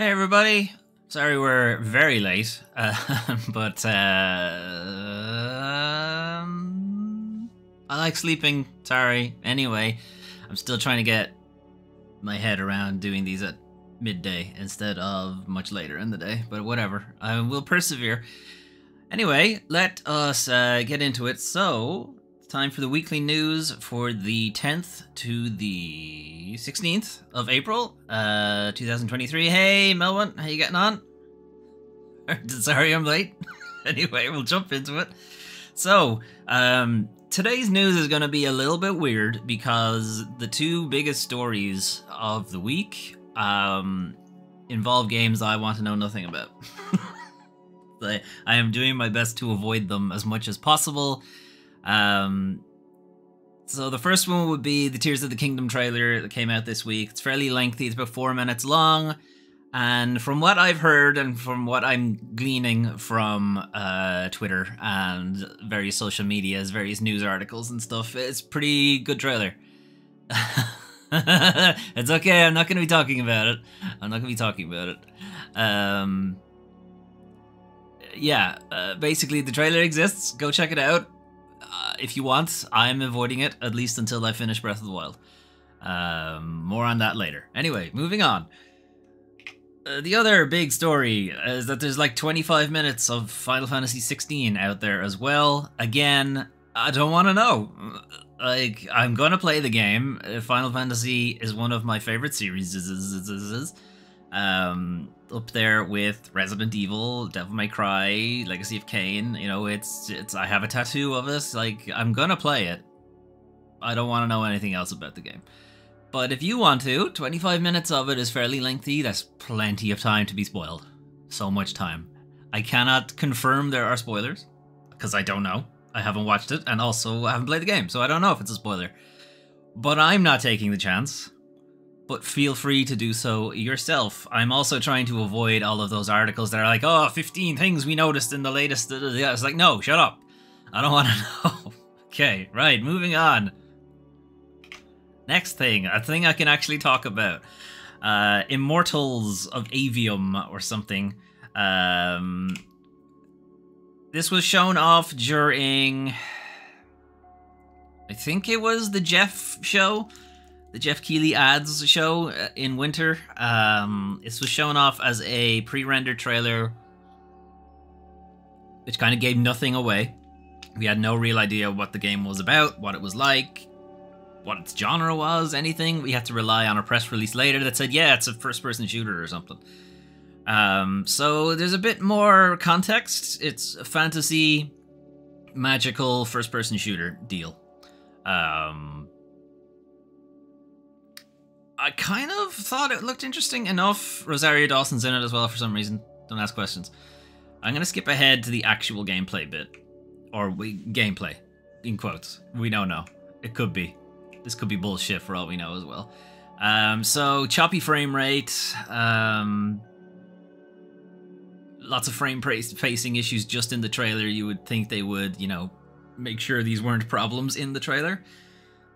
Hey everybody! Sorry we're very late, uh, but uh, I like sleeping. Sorry. Anyway, I'm still trying to get my head around doing these at midday instead of much later in the day, but whatever. I will persevere. Anyway, let us uh, get into it. So, time for the weekly news for the 10th to the 16th of April, uh, 2023. Hey, Melvin, how you getting on? Sorry, I'm late. anyway, we'll jump into it. So, um, today's news is going to be a little bit weird because the two biggest stories of the week um, involve games I want to know nothing about. I, I am doing my best to avoid them as much as possible. Um, so the first one would be the Tears of the Kingdom trailer that came out this week. It's fairly lengthy; it's about four minutes long. And from what I've heard and from what I'm gleaning from uh, Twitter and various social medias, various news articles and stuff, it's pretty good trailer. it's okay. I'm not going to be talking about it. I'm not going to be talking about it. Um, yeah, uh, basically the trailer exists. Go check it out uh, if you want. I'm avoiding it at least until I finish Breath of the Wild. Um, more on that later. Anyway, moving on. Uh, the other big story is that there's like 25 minutes of Final Fantasy 16 out there as well. Again, I don't want to know. Like, I'm gonna play the game. Final Fantasy is one of my favorite series. Um, up there with Resident Evil, Devil May Cry, Legacy of Kain. You know, it's it's. I have a tattoo of it. Like, I'm gonna play it. I don't want to know anything else about the game. But if you want to, 25 minutes of it is fairly lengthy. That's plenty of time to be spoiled. So much time. I cannot confirm there are spoilers because I don't know. I haven't watched it, and also I haven't played the game, so I don't know if it's a spoiler. But I'm not taking the chance. But feel free to do so yourself. I'm also trying to avoid all of those articles that are like, oh, 15 things we noticed in the latest. Yeah, It's like, no, shut up. I don't want to know. okay, right, moving on. Next thing, a thing I can actually talk about. Uh, Immortals of Aveum or something. Um, this was shown off during. I think it was the Geoff show, the Geoff Keighley ads show uh, in winter. Um, this was shown off as a pre-rendered trailer, which kind of gave nothing away. We had no real idea what the game was about, what it was like, what its genre was, anything. We had to rely on a press release later that said, yeah, it's a first-person shooter or something. Um, so there's a bit more context. It's a fantasy, magical first-person shooter deal. Um, I kind of thought it looked interesting enough. Rosario Dawson's in it as well for some reason. Don't ask questions. I'm gonna skip ahead to the actual gameplay bit, or we gameplay, in quotes. We don't know. It could be. This could be bullshit for all we know as well. Um, so choppy frame rate. Um, lots of frame pacing issues just in the trailer. You would think they would, you know, make sure these weren't problems in the trailer.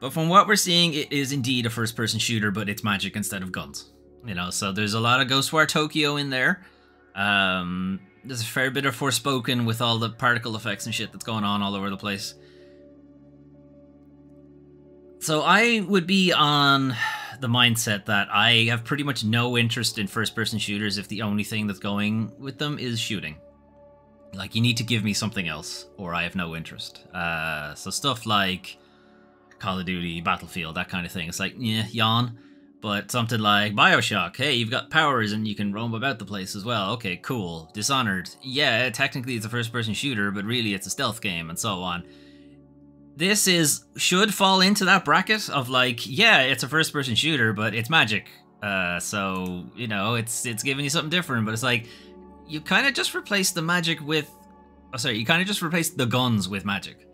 But from what we're seeing, it is indeed a first person shooter, but it's magic instead of guns. You know, so there's a lot of Ghostwire Tokyo in there. Um, there's a fair bit of Forspoken with all the particle effects and shit that's going on all over the place. So I would be on the mindset that I have pretty much no interest in first person shooters if the only thing that's going with them is shooting. Like, you need to give me something else, or I have no interest. Uh, so, stuff like Call of Duty, Battlefield, that kind of thing. It's like, yeah, yawn. But something like Bioshock, hey, you've got powers and you can roam about the place as well. Okay, cool. Dishonored, yeah, technically it's a first person shooter, but really it's a stealth game, and so on this is should fall into that bracket of like, yeah, it's a first person shooter, but it's magic. Uh, so you know, it's it's giving you something different, but it's like you kind of just replace the magic with, oh, sorry, you kind of just replace the guns with magic.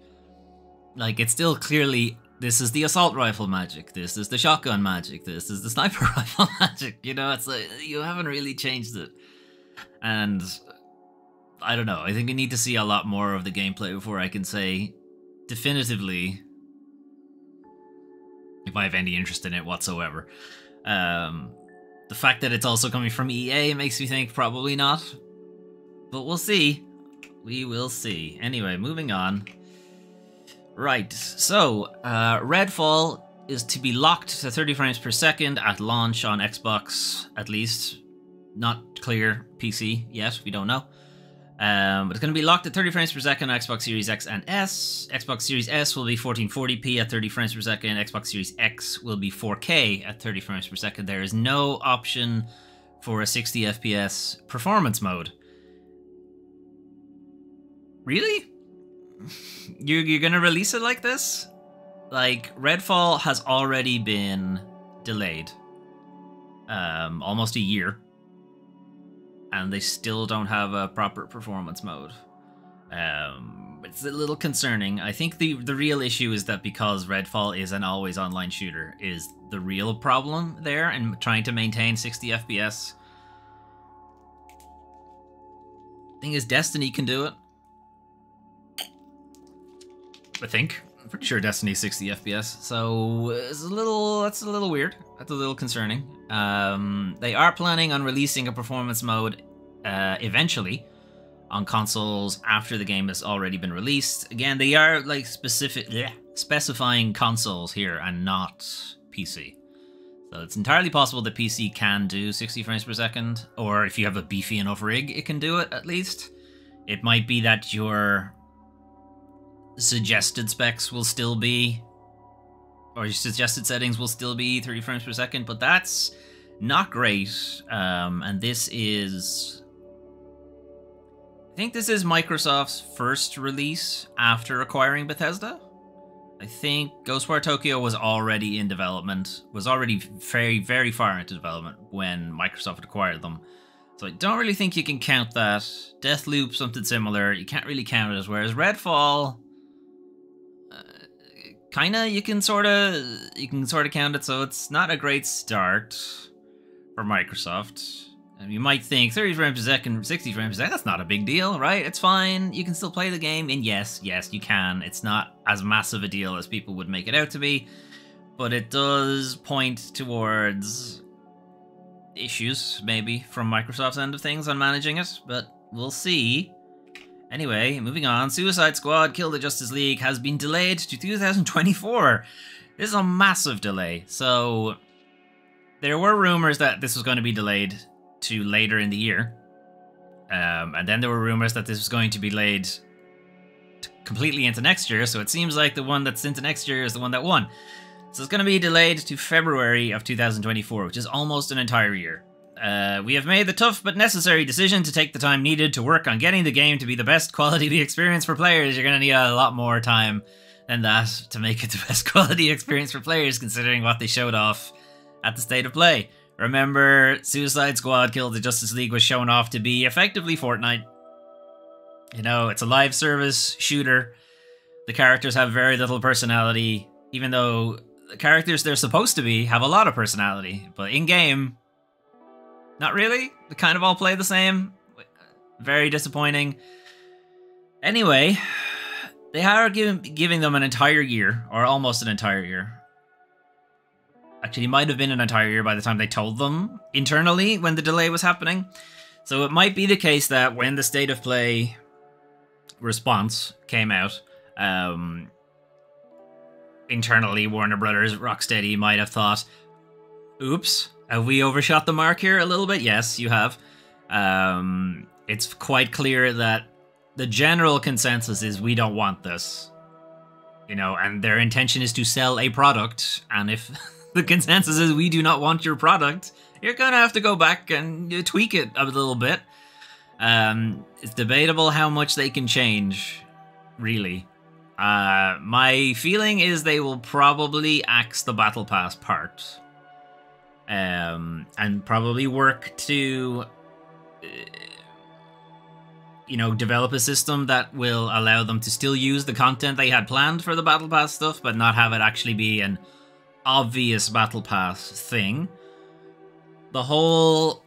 Like it's still clearly this is the assault rifle magic, this is the shotgun magic, this is the sniper rifle magic. You know, it's like you haven't really changed it, and I don't know. I think we need to see a lot more of the gameplay before I can say definitively if I have any interest in it whatsoever. Um, the fact that it's also coming from EA makes me think probably not. But we'll see. We will see. Anyway, moving on. Right, so uh, Redfall is to be locked to 30 frames per second at launch on Xbox, at least. Not clear PC yet, we don't know. Um, but it's going to be locked at 30 frames per second on Xbox Series X and S. Xbox Series S will be 1440p at 30 frames per second. Xbox Series X will be 4K at 30 frames per second. There is no option for a 60 FPS performance mode. Really? You're, you're to release it like this? Like, Redfall has already been delayed. Um, almost a year and they still don't have a proper performance mode. Um, it's a little concerning. I think the the real issue is that because Redfall is an always online shooter, is the real problem there, and trying to maintain 60 FPS. Thing is, Destiny can do it. I think. I'm pretty sure Destiny 60 FPS. So it's a little that's a little weird. That's a little concerning. Um, they are planning on releasing a performance mode uh, eventually on consoles after the game has already been released. Again, they are like specific bleh, specifying consoles here and not PC. So it's entirely possible that PC can do 60 frames per second, or if you have a beefy enough rig, it can do it at least. It might be that your suggested specs will still be, or suggested settings will still be 30 frames per second, but that's not great. Um, and this is. I think this is Microsoft's first release after acquiring Bethesda. I think Ghostwire Tokyo was already in development, was already very, very far into development when Microsoft acquired them. So I don't really think you can count that. Deathloop, something similar, you can't really count it. As whereas Redfall, kinda you can sort of you can sort of count it so it's not a great start for microsoft. You might think 30 frames per second 60 frames per second that's not a big deal right? It's fine you can still play the game and yes yes you can. It's not as massive a deal as people would make it out to be but it does point towards issues maybe from microsoft's end of things on managing it but we'll see Anyway, moving on. Suicide Squad Kill the Justice League has been delayed to 2024. This is a massive delay. So, there were rumors that this was going to be delayed to later in the year. Um, and then there were rumors that this was going to be delayed completely into next year. So it seems like the one that's into next year is the one that won. So it's going to be delayed to February of 2024, which is almost an entire year. Uh, we have made the tough but necessary decision to take the time needed to work on getting the game to be the best quality experience for players. You're going to need a lot more time than that to make it the best quality experience for players, considering what they showed off at the state of play. Remember, Suicide Squad Kill the Justice League was shown off to be effectively Fortnite. You know, it's a live service shooter. The characters have very little personality, even though the characters they're supposed to be have a lot of personality. But in game, not really. They kind of all play the same. Very disappointing. Anyway, they are giving, giving them an entire year, or almost an entire year. Actually, it might have been an entire year by the time they told them internally when the delay was happening. So it might be the case that when the state of play response came out, um, internally Warner Brothers, Rocksteady might have thought, oops, have we overshot the mark here a little bit? Yes, you have. Um, it's quite clear that the general consensus is we don't want this. You know, and their intention is to sell a product, and if the consensus is we do not want your product, you're gonna have to go back and tweak it a little bit. Um, it's debatable how much they can change, really. Uh, my feeling is they will probably axe the battle pass part um, and probably work to, uh, you know, develop a system that will allow them to still use the content they had planned for the Battle Pass stuff, but not have it actually be an obvious Battle Pass thing. The whole.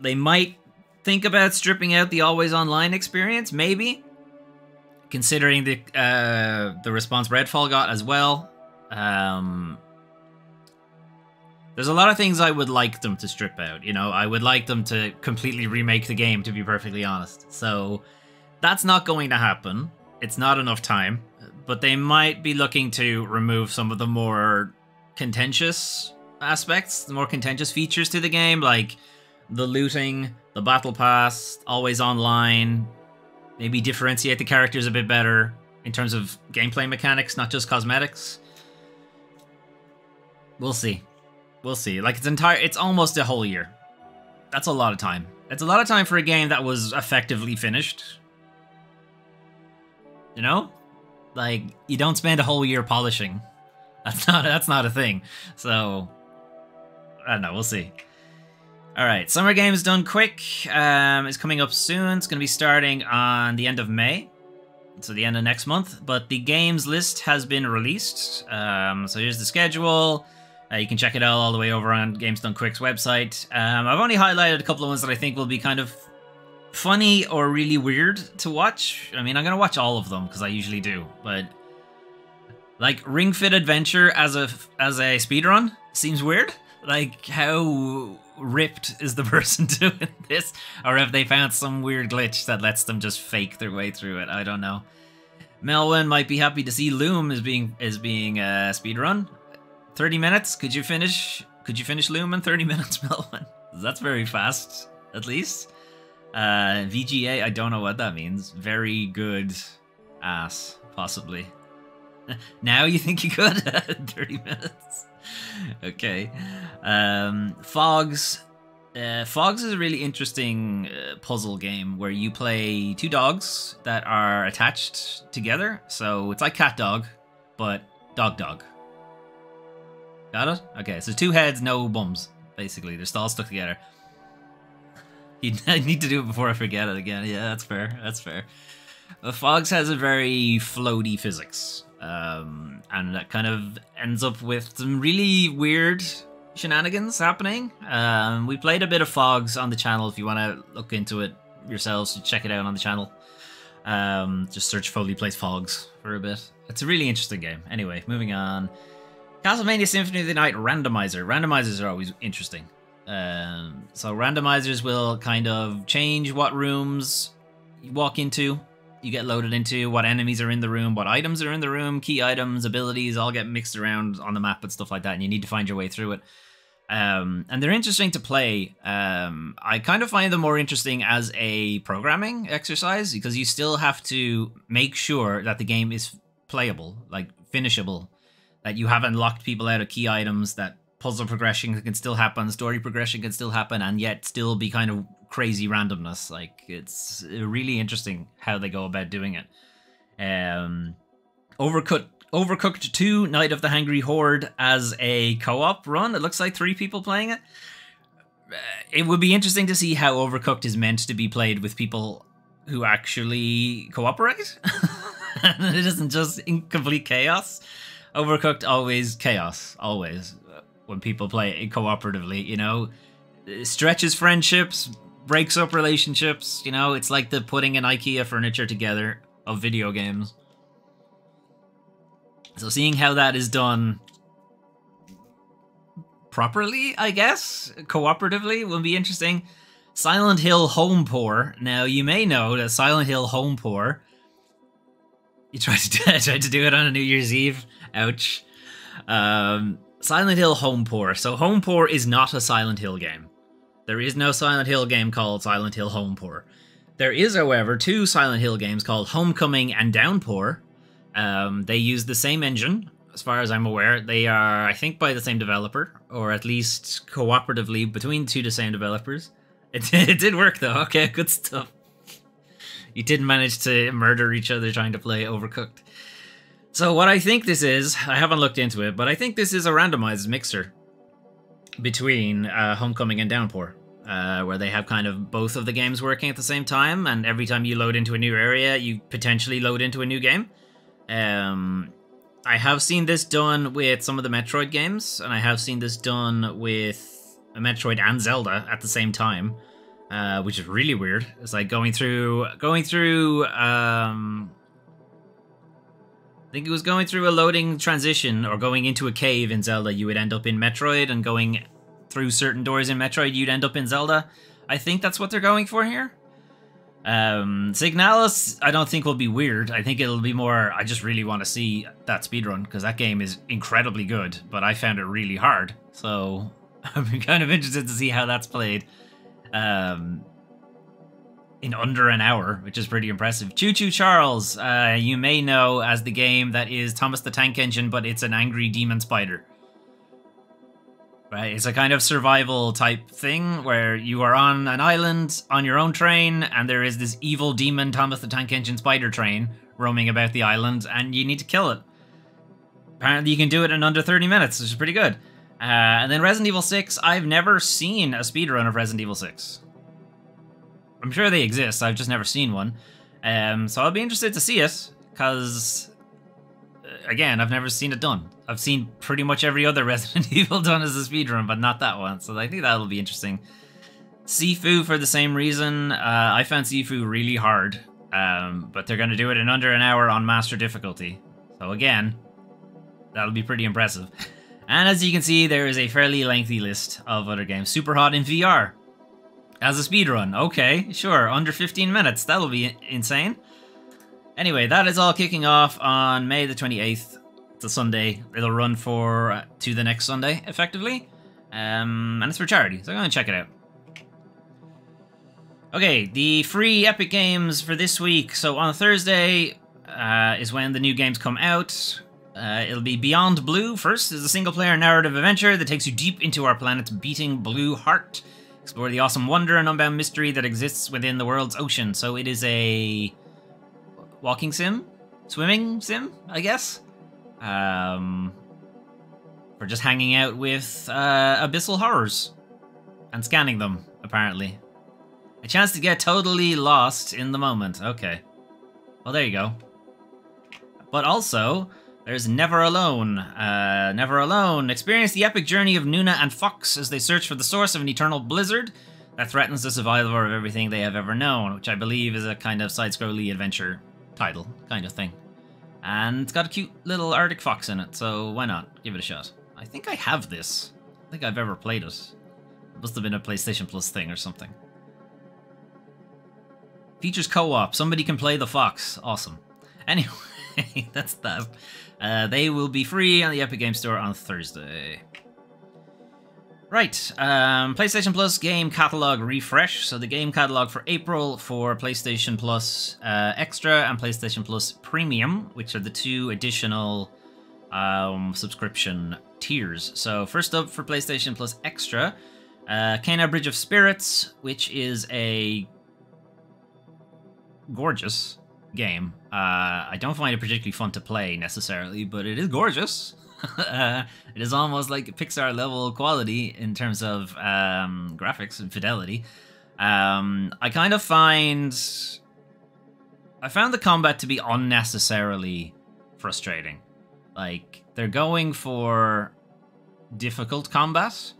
They might think about stripping out the always online experience, maybe. Considering the uh, the response Redfall got as well. Um, There's a lot of things I would like them to strip out. You know, I would like them to completely remake the game, to be perfectly honest. So that's not going to happen. It's not enough time. But they might be looking to remove some of the more contentious aspects, the more contentious features to the game, like the looting, the battle pass, always online, maybe differentiate the characters a bit better in terms of gameplay mechanics, not just cosmetics. We'll see. We'll see. Like it's entire it's almost a whole year. That's a lot of time. It's a lot of time for a game that was effectively finished. You know? Like you don't spend a whole year polishing. That's not that's not a thing. So I don't know, we'll see. Alright, Summer Games Done Quick um, is coming up soon. It's going to be starting on the end of May, so the end of next month. But the games list has been released. Um, so here's the schedule. Uh, you can check it out all the way over on Games Done Quick's website. Um, I've only highlighted a couple of ones that I think will be kind of funny or really weird to watch. I mean, I'm gonna watch all of them because I usually do, but like Ring Fit Adventure as a as a speedrun seems weird. Like how ripped is the person doing this, or have they found some weird glitch that lets them just fake their way through it? I don't know. Melvin might be happy to see Loom is being is being a uh, speedrun. 30 minutes? Could you finish could you finish Loom in 30 minutes, Melvin? That's very fast, at least. Uh, VGA, I don't know what that means. Very good ass, possibly. now you think you could? 30 minutes. okay. Um, Phogs. Uh, Phogs is a really interesting uh, puzzle game where you play two dogs that are attached together. So it's like cat dog, but dog dog. Got it? Okay, so two heads, no bums, basically. They're all stuck together. You need to do it before I forget it again. Yeah, that's fair. That's fair. But Phogs has a very floaty physics. Um, and that kind of ends up with some really weird shenanigans happening. Um, we played a bit of Phogs on the channel if you want to look into it yourselves, check it out on the channel. Um, just search Foley Plays Phogs for a bit. It's a really interesting game. Anyway, moving on. Castlevania Symphony of the Night randomizer. Randomizers are always interesting. Um, so randomizers will kind of change what rooms you walk into, you get loaded into, what enemies are in the room, what items are in the room, key items, abilities, all get mixed around on the map and stuff like that, and you need to find your way through it. Um, and they're interesting to play. Um, I kind of find them more interesting as a programming exercise because you still have to make sure that the game is playable, like finishable that you haven't locked people out of key items, that puzzle progression can still happen, story progression can still happen, and yet still be kind of crazy randomness. Like it's really interesting how they go about doing it. Um, Overcooked, Overcooked Two: Night of the Hangry Horde as a co-op run. It looks like three people playing it. Uh, it would be interesting to see how Overcooked is meant to be played with people who actually cooperate. It isn't just incomplete chaos. Overcooked always chaos, always. When people play it cooperatively, you know, stretches friendships, breaks up relationships. You know, it's like the putting an IKEA furniture together of video games. So seeing how that is done properly, I guess, cooperatively, will be interesting. Silent Hill Homepour. Now, you may know that Silent Hill Homepour. You tried to tried to do it on a New Year's Eve. Ouch. Um, Silent Hill Homepour. So Homepour is not a Silent Hill game. There is no Silent Hill game called Silent Hill Homepour. There is, however, two Silent Hill games called Homecoming and Downpour. Um, they use the same engine, as far as I'm aware. They are, I think, by the same developer, or at least cooperatively between two the same developers. It, it did work though. Okay, good stuff. You didn't manage to murder each other trying to play Overcooked. So what I think this is, I haven't looked into it, but I think this is a randomized mixer between uh, Homecoming and Downpour, uh, where they have kind of both of the games working at the same time, and every time you load into a new area, you potentially load into a new game. Um, I have seen this done with some of the Metroid games, and I have seen this done with Metroid and Zelda at the same time, uh, which is really weird. It's like going through going through um, think it was going through a loading transition or going into a cave in Zelda, you would end up in Metroid, and going through certain doors in Metroid, you'd end up in Zelda. I think that's what they're going for here. Um, Signalis, I don't think will be weird. I think it'll be more. I just really want to see that speedrun because that game is incredibly good, but I found it really hard. So I'm kind of interested to see how that's played. Um, in under an hour, which is pretty impressive. Choo Choo Charles, uh, you may know as the game that is Thomas the Tank Engine, but it's an angry demon spider. Right, it's a kind of survival type thing where you are on an island on your own train, and there is this evil demon Thomas the Tank Engine spider train roaming about the island, and you need to kill it. Apparently, you can do it in under 30 minutes, which is pretty good. Uh, and then Resident Evil 6, I've never seen a speedrun of Resident Evil 6. I'm sure they exist. I've just never seen one. Um, so I'll be interested to see it because, uh, again, I've never seen it done. I've seen pretty much every other Resident Evil done as a speedrun, but not that one. So I think that'll be interesting. Sifu for the same reason. Uh, I found Sifu really hard, um, but they're going to do it in under an hour on master difficulty. So again, that'll be pretty impressive. And as you can see, there is a fairly lengthy list of other games. Super Hot in VR. As a speedrun. Okay, sure. Under 15 minutes. That'll be insane. Anyway, that is all kicking off on May the 28th. It's a Sunday. It'll run for uh, to the next Sunday, effectively. Um, and it's for charity, so going to check it out. Okay, the free Epic Games for this week. So on Thursday uh, is when the new games come out. Uh, it'll be Beyond Blue first, is a single-player narrative adventure that takes you deep into our planet's beating blue heart. Explore the awesome wonder and unbound mystery that exists within the world's ocean. So it is a walking sim, swimming sim, I guess. Um, for just hanging out with uh, abyssal horrors and scanning them. Apparently, a chance to get totally lost in the moment. Okay, well there you go. But also, there's Never Alone. Uh, Never Alone. Experience the epic journey of Nuna and Fox as they search for the source of an eternal blizzard that threatens the survival of everything they have ever known, which I believe is a kind of side-scrolly adventure title kind of thing. And it's got a cute little Arctic fox in it, so why not? Give it a shot. I think I have this. I think I've ever played it. It must have been a PlayStation Plus thing or something. Features co-op. Somebody can play the fox. Awesome. Anyway, that's that. Uh, they will be free on the Epic Game Store on Thursday. Right, um, PlayStation Plus game catalog refresh. So the game catalog for April for PlayStation Plus uh, Extra and PlayStation Plus Premium, which are the two additional um, subscription tiers. So first up for PlayStation Plus Extra, uh, Kena Bridge of Spirits, which is a gorgeous game. Uh, I don't find it particularly fun to play necessarily, but it is gorgeous. uh, it is almost like Pixar level quality in terms of um, graphics and fidelity. Um, I kind of find I found the combat to be unnecessarily frustrating. Like they're going for difficult combat,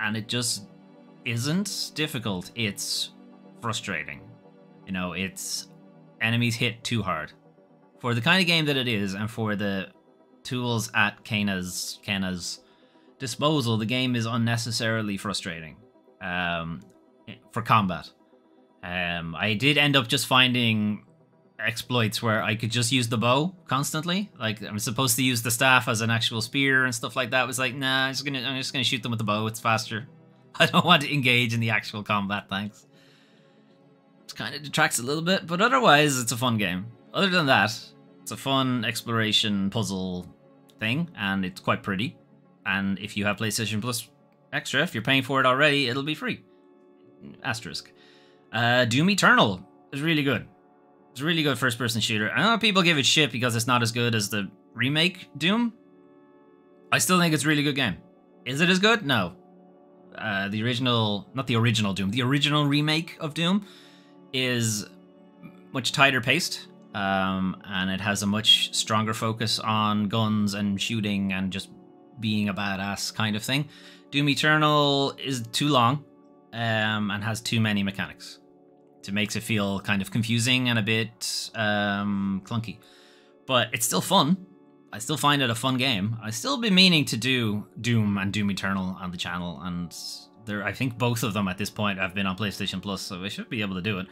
and it just isn't difficult. It's frustrating. You know, it's enemies hit too hard. For the kind of game that it is, and for the tools at Kena's Kena's disposal, the game is unnecessarily frustrating um, for combat. Um, I did end up just finding exploits where I could just use the bow constantly. Like I'm supposed to use the staff as an actual spear and stuff like that. It was like, nah, I'm just gonna I'm just gonna shoot them with the bow. It's faster. I don't want to engage in the actual combat. Thanks kind of detracts a little bit, but otherwise it's a fun game. Other than that, it's a fun exploration puzzle thing, and it's quite pretty. And if you have PlayStation Plus Extra, if you're paying for it already, it'll be free. Asterisk. Uh, Doom Eternal is really good. It's a really good first-person shooter. I know people give it shit because it's not as good as the remake Doom. I still think it's a really good game. Is it as good? No. Uh, the original, not the original Doom, the original remake of Doom is much tighter paced, um, and it has a much stronger focus on guns and shooting and just being a badass kind of thing. Doom Eternal is too long um, and has too many mechanics. It makes it feel kind of confusing and a bit um, clunky. but it's still fun. I still find it a fun game. I still be meaning to do Doom and Doom Eternal on the channel, and there I think both of them at this point have been on PlayStation Plus, so I should be able to do it.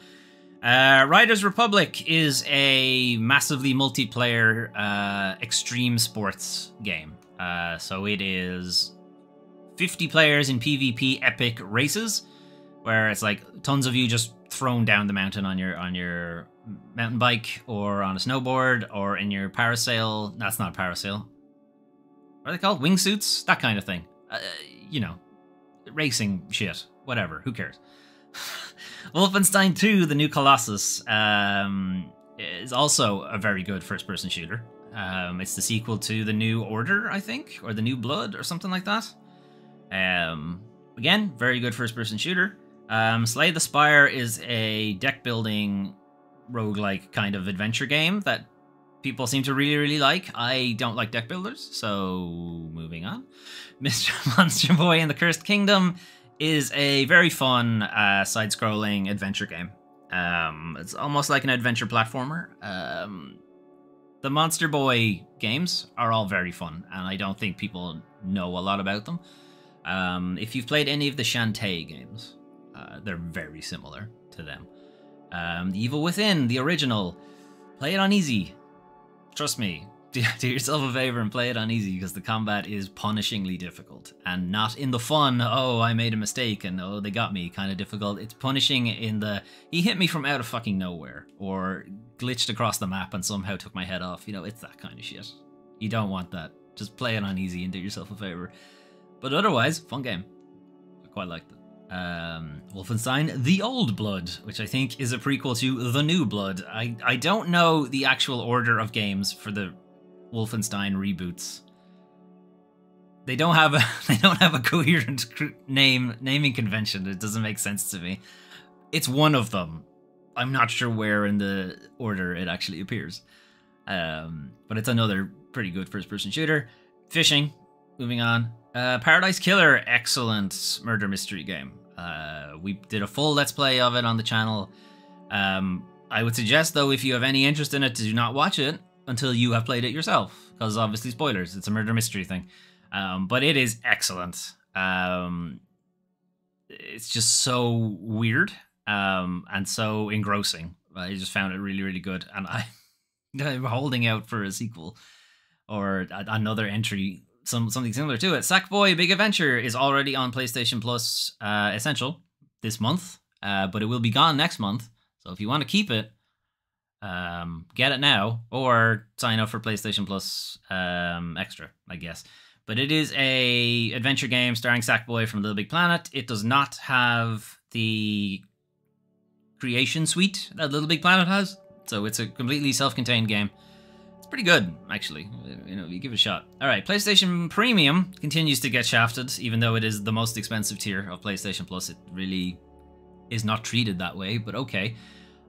Uh, Riders Republic is a massively multiplayer uh, extreme sports game. Uh, so it is 50 players in PvP epic races, where it's like tons of you just thrown down the mountain on your on your mountain bike or on a snowboard or in your parasail. That's not a parasail. What are they called? Wingsuits? That kind of thing. Uh, you know, racing shit. Whatever. Who cares? Wolfenstein 2, The New Colossus, um, is also a very good first person shooter. Um, it's the sequel to The New Order, I think, or The New Blood, or something like that. Um, again, very good first person shooter. Um, Slay the Spire is a deck building roguelike kind of adventure game that people seem to really, really like. I don't like deck builders, so moving on. Mr. Monster Boy and the Cursed Kingdom is a very fun uh, side-scrolling adventure game. Um, it's almost like an adventure platformer. Um, the Monster Boy games are all very fun, and I don't think people know a lot about them. Um, if you've played any of the Shantae games, uh, they're very similar to them. Um, the Evil Within, the original, play it on easy. Trust me, do, do yourself a favor and play it on easy because the combat is punishingly difficult. And not in the fun oh i made a mistake and oh they got me kind of difficult. It's punishing in the he hit me from out of fucking nowhere or glitched across the map and somehow took my head off. You know it's that kind of shit. You don't want that. Just play it on easy and do yourself a favor. But otherwise fun game. I quite liked it um, Wolfenstein The Old Blood, which I think is a prequel to The New Blood. I, I don't know the actual order of games for the Wolfenstein reboots. They don't have a they don't have a coherent name naming convention. It doesn't make sense to me. It's one of them. I'm not sure where in the order it actually appears. Um, but it's another pretty good first-person shooter. Fishing. Moving on. Uh, Paradise Killer, excellent murder mystery game. Uh, we did a full let's play of it on the channel. Um, I would suggest though, if you have any interest in it, to do not watch it until you have played it yourself, because obviously spoilers. It's a murder mystery thing, um, but it is excellent. Um, it's just so weird um, and so engrossing. I just found it really, really good, and I, I'm holding out for a sequel or another entry, some something similar to it. Sackboy Big Adventure is already on PlayStation Plus uh, Essential this month, uh, but it will be gone next month. So if you want to keep it, um, get it now or sign up for PlayStation Plus um, Extra, I guess. But it is a adventure game starring Sackboy from Little Big Planet. It does not have the creation suite that Little Big Planet has, so it's a completely self-contained game. Pretty good, actually. You know, you give it a shot. All right, PlayStation Premium continues to get shafted, even though it is the most expensive tier of PlayStation Plus. It really is not treated that way, but okay.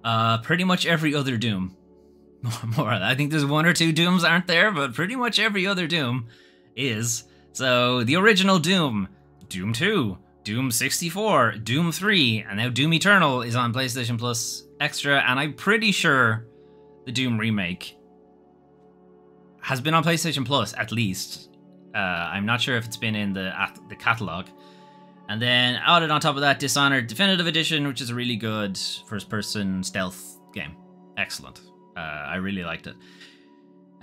Uh, pretty much every other Doom. More, I think there's one or two Dooms aren't there, but pretty much every other Doom is. So the original Doom, Doom 2, Doom 64, Doom 3, and now Doom Eternal is on PlayStation Plus Extra, and I'm pretty sure the Doom remake has been on PlayStation Plus at least. Uh, I'm not sure if it's been in the the catalog. And then added on top of that, Dishonored Definitive Edition, which is a really good first-person stealth game. Excellent. Uh, I really liked it.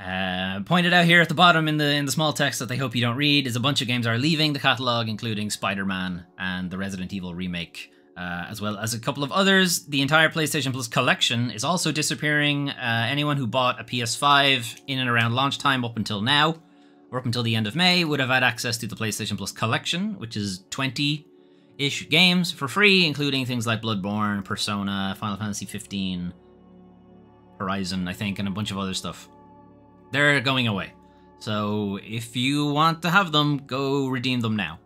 Uh, pointed out here at the bottom in the in the small text that they hope you don't read is a bunch of games are leaving the catalog, including Spider-Man and the Resident Evil remake, uh, as well as a couple of others. The entire PlayStation Plus collection is also disappearing. Uh, anyone who bought a PS5 in and around launch time up until now or up until the end of May, would have had access to the PlayStation Plus collection, which is 20 ish games for free, including things like Bloodborne, Persona, Final Fantasy 15, Horizon, I think, and a bunch of other stuff. They're going away. So if you want to have them, go redeem them now.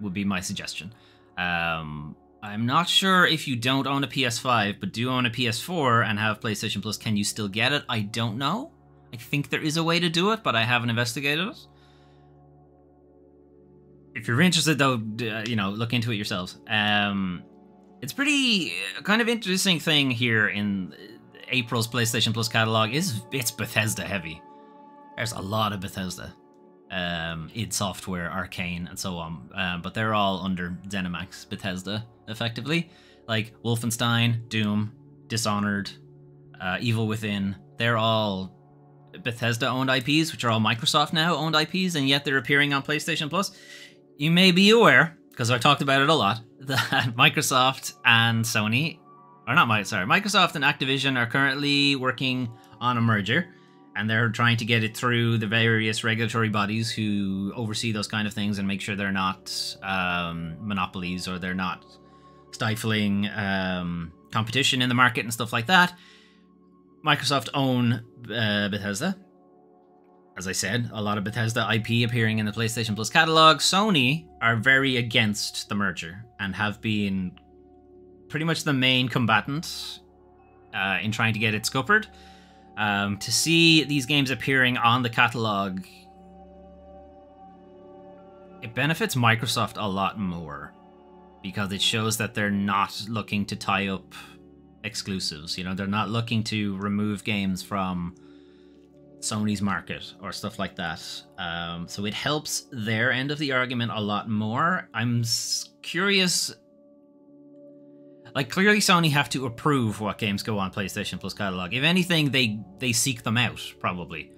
Would be my suggestion. Um, I'm not sure if you don't own a PS5, but do own a PS4 and have PlayStation Plus, can you still get it? I don't know. I think there is a way to do it, but I haven't investigated it. If you're interested, though, uh, you know, look into it yourselves. Um, it's pretty uh, kind of interesting thing here in April's PlayStation Plus catalog is it's Bethesda heavy. There's a lot of Bethesda, um, id Software, Arcane, and so on. Um, but they're all under ZeniMax Bethesda, effectively. Like Wolfenstein, Doom, Dishonored, uh, Evil Within. They're all Bethesda owned IPs, which are all Microsoft now owned IPs, and yet they're appearing on PlayStation Plus. You may be aware, because I've talked about it a lot, that Microsoft and Sony, or not my sorry, Microsoft and Activision are currently working on a merger, and they're trying to get it through the various regulatory bodies who oversee those kind of things and make sure they're not um, monopolies or they're not stifling um, competition in the market and stuff like that. Microsoft own uh, Bethesda. As I said, a lot of Bethesda IP appearing in the PlayStation Plus catalog. Sony are very against the merger and have been pretty much the main combatant uh, in trying to get it scuppered. Um, to see these games appearing on the catalog, it benefits Microsoft a lot more because it shows that they're not looking to tie up exclusives. You know, they're not looking to remove games from Sony's market or stuff like that. Um, so it helps their end of the argument a lot more. I'm curious. Like clearly, Sony have to approve what games go on PlayStation Plus catalog. If anything, they they seek them out probably.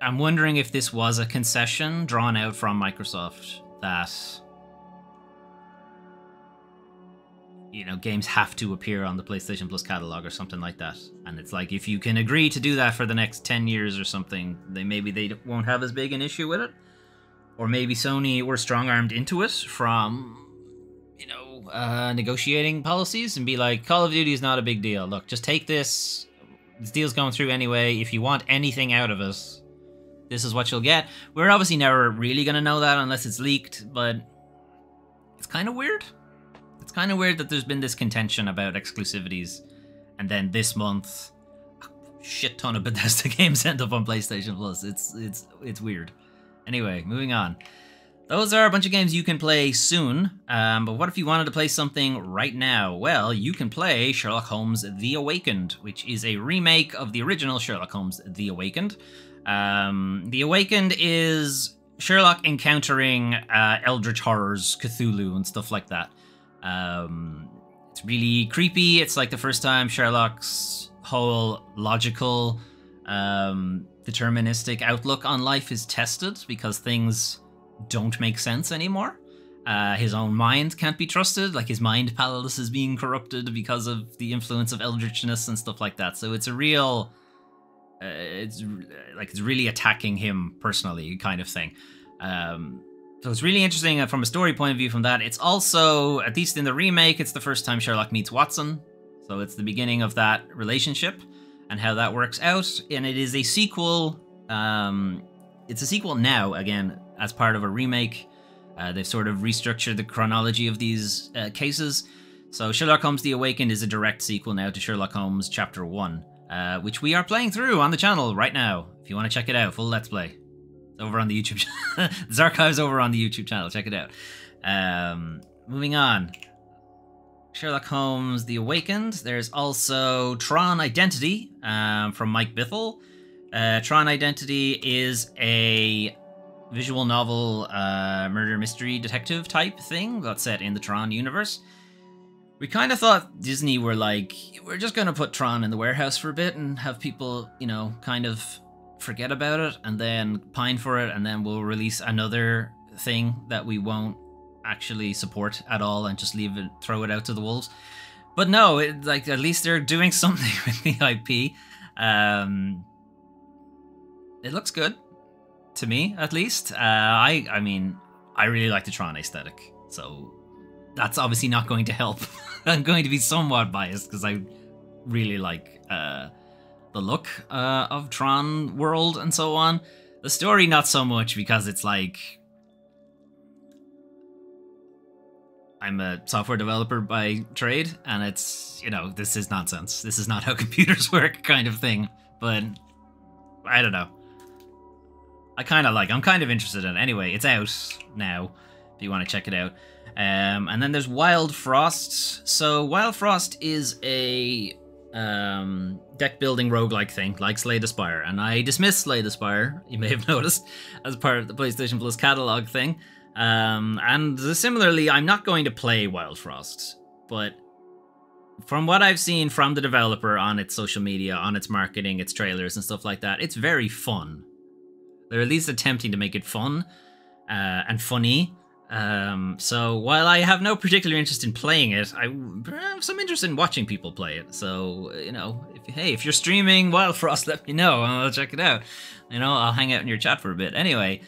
I'm wondering if this was a concession drawn out from Microsoft that you know, games have to appear on the PlayStation Plus catalog or something like that. And it's like if you can agree to do that for the next 10 years or something, they maybe they won't have as big an issue with it. Or maybe Sony were strong-armed into it from you know, uh, negotiating policies and be like Call of Duty is not a big deal. Look, just take this this deal's going through anyway. If you want anything out of it, this is what you'll get. We're obviously never really going to know that unless it's leaked, but it's kind of weird it's kind of weird that there's been this contention about exclusivities, and then this month, shit ton of Bethesda games end up on PlayStation Plus. It's it's it's weird. Anyway, moving on. Those are a bunch of games you can play soon, um, but what if you wanted to play something right now? Well, you can play Sherlock Holmes The Awakened, which is a remake of the original Sherlock Holmes The Awakened. Um, the Awakened is Sherlock encountering uh, eldritch horrors, Cthulhu, and stuff like that. Um, it's really creepy. It's like the first time Sherlock's whole logical, um, deterministic outlook on life is tested because things don't make sense anymore. Uh, his own mind can't be trusted. Like his mind palace is being corrupted because of the influence of eldritchness and stuff like that. So it's a real, uh, it's like it's really attacking him personally, kind of thing. Um, so it's really interesting uh, from a story point of view from that. It's also, at least in the remake, it's the first time Sherlock meets Watson. So it's the beginning of that relationship and how that works out. And it is a sequel. Um, it's a sequel now, again, as part of a remake. Uh, they've sort of restructured the chronology of these uh, cases. So Sherlock Holmes The Awakened is a direct sequel now to Sherlock Holmes Chapter 1, uh, which we are playing through on the channel right now. If you want to check it out, full Let's Play over on the YouTube channel. There's archives over on the YouTube channel. Check it out. Um, moving on. Sherlock Holmes The Awakened. There's also Tron Identity um, from Mike Bithell. Uh, Tron Identity is a visual novel uh, murder mystery detective type thing that's set in the Tron universe. We kind of thought Disney were like, we're just going to put Tron in the warehouse for a bit and have people, you know, kind of forget about it and then pine for it and then we'll release another thing that we won't actually support at all and just leave it throw it out to the wolves. But no it, like at least they're doing something with the ip um it looks good to me at least uh i i mean i really like the tron aesthetic so that's obviously not going to help i'm going to be somewhat biased because i really like uh the look uh, of Tron World and so on. The story, not so much, because it's like. I'm a software developer by trade, and it's, you know, this is nonsense. This is not how computers work, kind of thing. But I don't know. I kind of like. I'm kind of interested in it. Anyway, it's out now. If you want to check it out. Um, and then there's Wild Frost. So Wild Frost is a um, deck building roguelike thing like Slay the Spire, and I dismissed Slay the Spire, you may have noticed, as part of the PlayStation Plus catalog thing. Um, and similarly, I'm not going to play Wild Frost, but from what I've seen from the developer on its social media, on its marketing, its trailers, and stuff like that, it's very fun. They're at least attempting to make it fun uh, and funny. Um, so while I have no particular interest in playing it, I have some interest in watching people play it. So you know, if, hey, if you're streaming Wildfrost, let me know I'll check it out. You know, I'll hang out in your chat for a bit. Anyway,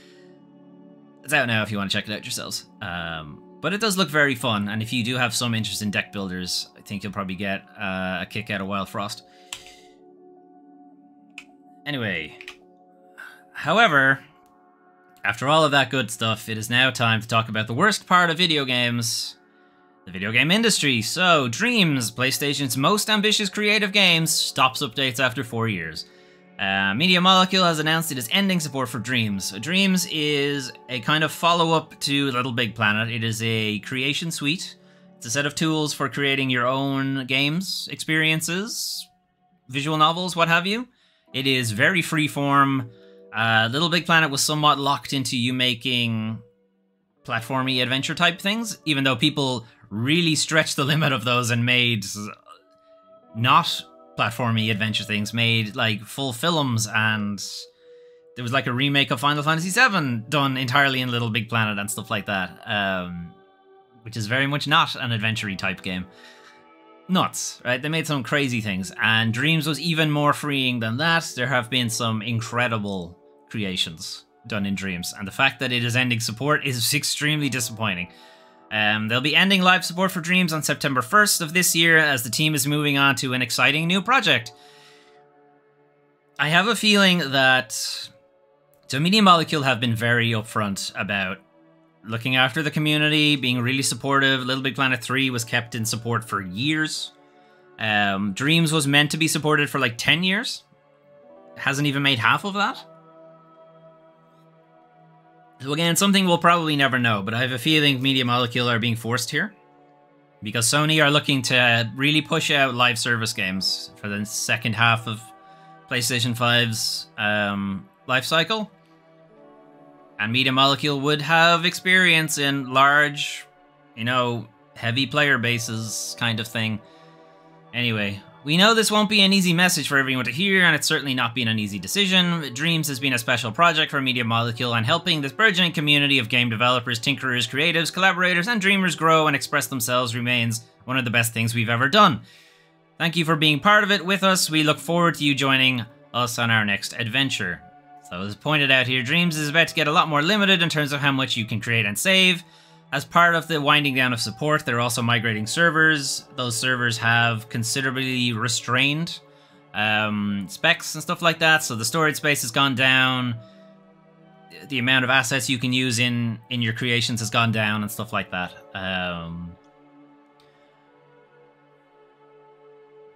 it's out now if you want to check it out yourselves. Um, but it does look very fun, and if you do have some interest in deck builders, I think you'll probably get uh, a kick out of Wildfrost. Anyway, however, after all of that good stuff, it is now time to talk about the worst part of video games the video game industry. So, Dreams, PlayStation's most ambitious creative games, stops updates after four years. Uh, Media Molecule has announced it is ending support for Dreams. Dreams is a kind of follow up to LittleBigPlanet. It is a creation suite, it's a set of tools for creating your own games, experiences, visual novels, what have you. It is very freeform uh, LittleBigPlanet was somewhat locked into you making platformy adventure type things, even though people really stretched the limit of those and made not platformy adventure things, made like full films and there was like a remake of Final Fantasy VII done entirely in LittleBigPlanet and stuff like that, um, which is very much not an adventure type game. Nuts, right? They made some crazy things, and Dreams was even more freeing than that. There have been some incredible creations done in Dreams, and the fact that it is ending support is extremely disappointing. Um, they'll be ending live support for Dreams on September 1st of this year as the team is moving on to an exciting new project. I have a feeling that Media Molecule have been very upfront about looking after the community, being really supportive. LittleBigPlanet 3 was kept in support for years. Um, Dreams was meant to be supported for like 10 years. Hasn't even made half of that. So again, something we'll probably never know, but I have a feeling Media Molecule are being forced here. Because Sony are looking to really push out live service games for the second half of PlayStation 5's um, life cycle. And Media Molecule would have experience in large, you know, heavy player bases kind of thing. Anyway, we know this won't be an easy message for everyone to hear, and it's certainly not been an easy decision. Dreams has been a special project for Media Molecule, and helping this burgeoning community of game developers, tinkerers, creatives, collaborators, and dreamers grow and express themselves remains one of the best things we've ever done. Thank you for being part of it with us. We look forward to you joining us on our next adventure. So, as pointed out here, Dreams is about to get a lot more limited in terms of how much you can create and save. As part of the winding down of support, they're also migrating servers. Those servers have considerably restrained um, specs and stuff like that, so the storage space has gone down. The amount of assets you can use in in your creations has gone down and stuff like that. Um,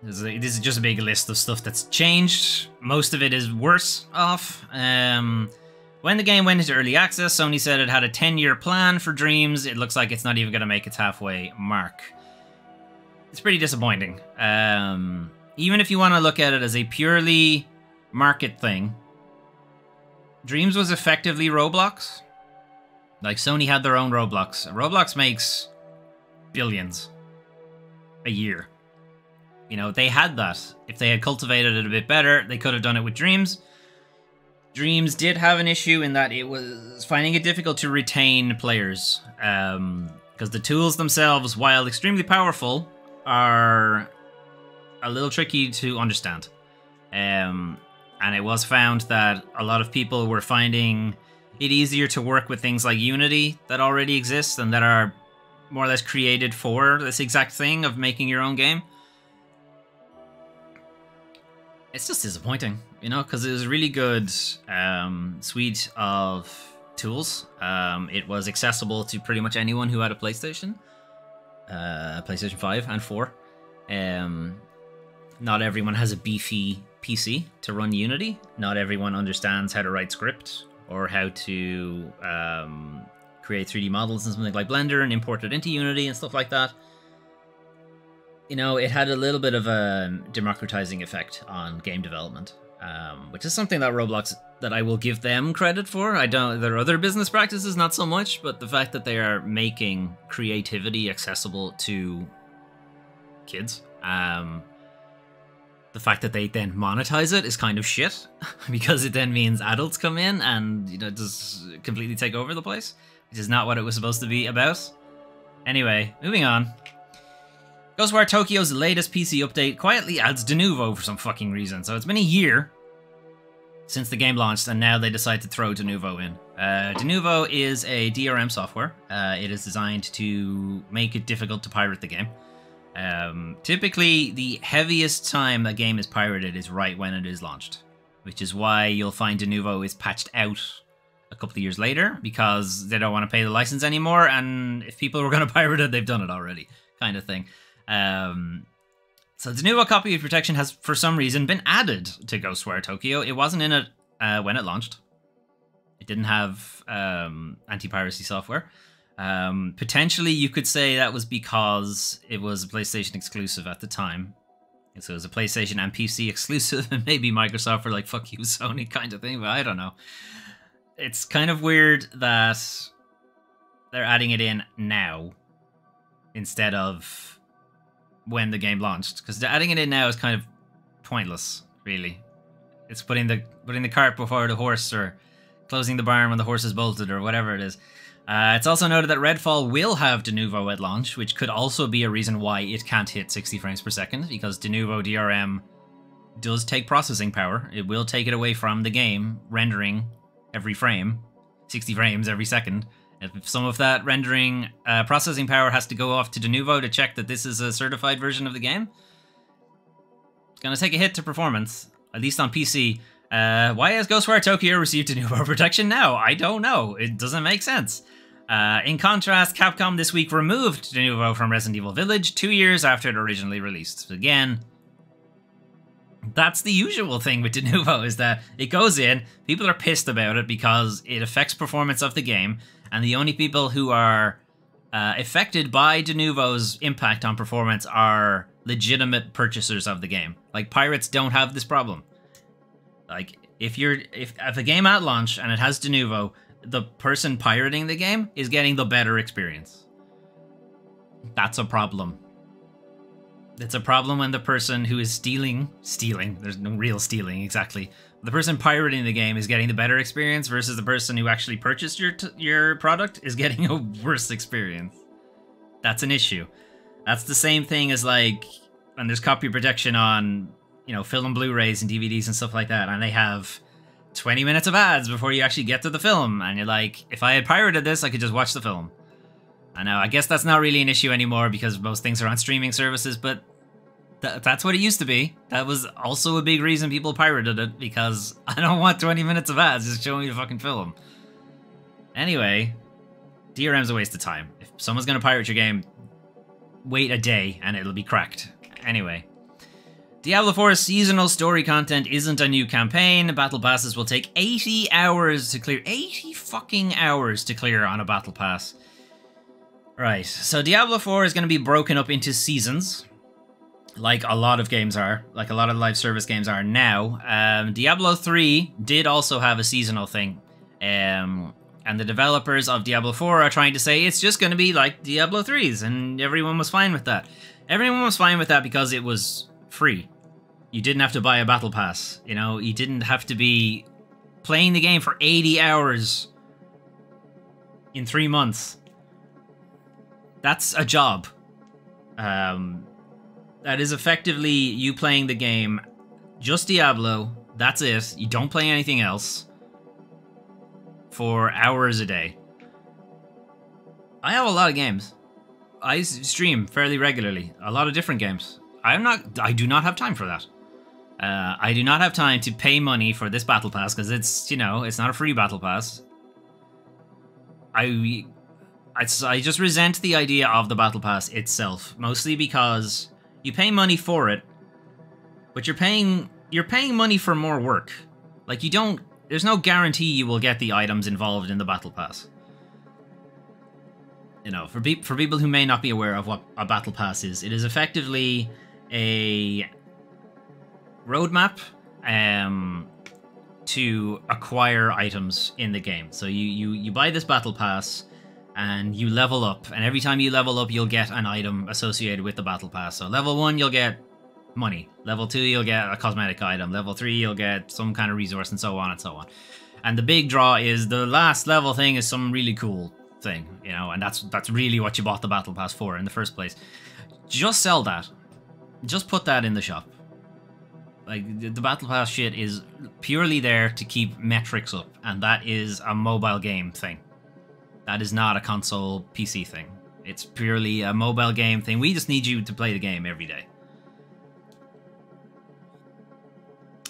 this is just a big list of stuff that's changed. Most of it is worse off. Um, when the game went into early access, Sony said it had a 10 year plan for Dreams. It looks like it's not even going to make its halfway mark. It's pretty disappointing. Um, even if you want to look at it as a purely market thing, Dreams was effectively Roblox. Like Sony had their own Roblox. Roblox makes billions a year. You know, they had that. If they had cultivated it a bit better, they could have done it with Dreams. Dreams did have an issue in that it was finding it difficult to retain players. Um, because the tools themselves, while extremely powerful, are a little tricky to understand. Um, and it was found that a lot of people were finding it easier to work with things like Unity that already exist and that are more or less created for this exact thing of making your own game. It's just disappointing you know, because it was a really good um, suite of tools. Um, it was accessible to pretty much anyone who had a PlayStation, uh, PlayStation 5 and 4. Um, not everyone has a beefy PC to run Unity. Not everyone understands how to write script or how to um, create 3D models and something like Blender and import it into Unity and stuff like that. you know, it had a little bit of a democratizing effect on game development, um, which is something that Roblox that I will give them credit for. I don't their other business practices not so much, but the fact that they are making creativity accessible to kids, um, the fact that they then monetize it is kind of shit because it then means adults come in and you know just completely take over the place, which is not what it was supposed to be about. Anyway, moving on. Ghostwire Tokyo's latest PC update quietly adds Denuvo for some fucking reason. So it's been a year since the game launched, and now they decide to throw Denuvo in. Uh, Denuvo is a DRM software. Uh, it is designed to make it difficult to pirate the game. Um, typically, the heaviest time a game is pirated is right when it is launched, which is why you'll find Denuvo is patched out a couple of years later because they don't want to pay the license anymore, and if people were going to pirate it, they've done it already, kind of thing. Um, so the new copy of protection has, for some reason, been added to Ghostwire Tokyo. It wasn't in it uh, when it launched. It didn't have um, anti-piracy software. Um, potentially, you could say that was because it was a PlayStation exclusive at the time. So it was a PlayStation and PC exclusive, and maybe Microsoft were like, fuck you, Sony, kind of thing, but I don't know. It's kind of weird that they're adding it in now instead of when the game launched because adding it in now is kind of pointless, really. It's putting the putting the cart before the horse or closing the barn when the horse is bolted or whatever it is. Uh, it's also noted that Redfall will have Denuvo at launch, which could also be a reason why it can't hit 60 frames per second, because Denuvo DRM does take processing power. It will take it away from the game, rendering every frame, 60 frames every second, if some of that rendering uh, processing power has to go off to Denuvo to check that this is a certified version of the game, it's going to take a hit to performance, at least on PC. Uh, why has Ghostwire Tokyo received Denuvo protection now? I don't know. It doesn't make sense. Uh, in contrast, Capcom this week removed Denuvo from Resident Evil Village two years after it originally released. Again, that's the usual thing with Denuvo is that it goes in, people are pissed about it because it affects performance of the game, and the only people who are uh, affected by Denuvo's impact on performance are legitimate purchasers of the game. Like pirates don't have this problem. Like if you're if if a game at launch and it has Denuvo, the person pirating the game is getting the better experience. That's a problem. It's a problem when the person who is stealing, stealing, there's no real stealing exactly, the person pirating the game is getting the better experience versus the person who actually purchased your your product is getting a worse experience. That's an issue. That's the same thing as like when there's copy protection on, you know, film Blu-rays and DVDs and stuff like that, and they have 20 minutes of ads before you actually get to the film, and you're like, if I had pirated this, I could just watch the film. I know, I guess that's not really an issue anymore because most things are on streaming services, but Th- that's what it used to be. That was also a big reason people pirated it because I don't want 20 minutes of ads just showing me the fucking film. Anyway, DRM's a waste of time. If someone's gonna pirate your game, wait a day and it'll be cracked. Anyway. Diablo 4's seasonal story content isn't a new campaign. Battle passes will take 80 hours to clear. 80 fucking hours to clear on a battle pass. Right, so Diablo 4 is going to be broken up into seasons like a lot of games are, like a lot of live service games are now. Um, Diablo 3 did also have a seasonal thing. Um, and the developers of Diablo 4 are trying to say it's just going to be like Diablo 3's, and everyone was fine with that. Everyone was fine with that because it was free. You didn't have to buy a battle pass, you know, you didn't have to be playing the game for 80 hours in three months. That's a job. Um, that is effectively you playing the game just Diablo. That's it. You don't play anything else for hours a day. I have a lot of games. I stream fairly regularly, a lot of different games. I'm not. I do not have time for that. Uh, I do not have time to pay money for this battle pass because it's you know it's not a free battle pass. I, I, I just resent the idea of the battle pass itself, mostly because you pay money for it, but you're paying you're paying money for more work. Like you don't there's no guarantee you will get the items involved in the battle pass. you know, for for people who may not be aware of what a battle pass is, it is effectively a roadmap um, to acquire items in the game. So you you you buy this battle pass and you level up, and every time you level up, you'll get an item associated with the battle pass. So level one, you'll get money. Level two, you'll get a cosmetic item. Level three, you'll get some kind of resource, and so on and so on. And the big draw is the last level thing is some really cool thing, you know, and that's that's really what you bought the battle pass for in the first place. Just sell that. Just put that in the shop. Like the, battle pass shit is purely there to keep metrics up, and that is a mobile game thing. That is not a console PC thing. It's purely a mobile game thing. We just need you to play the game every day.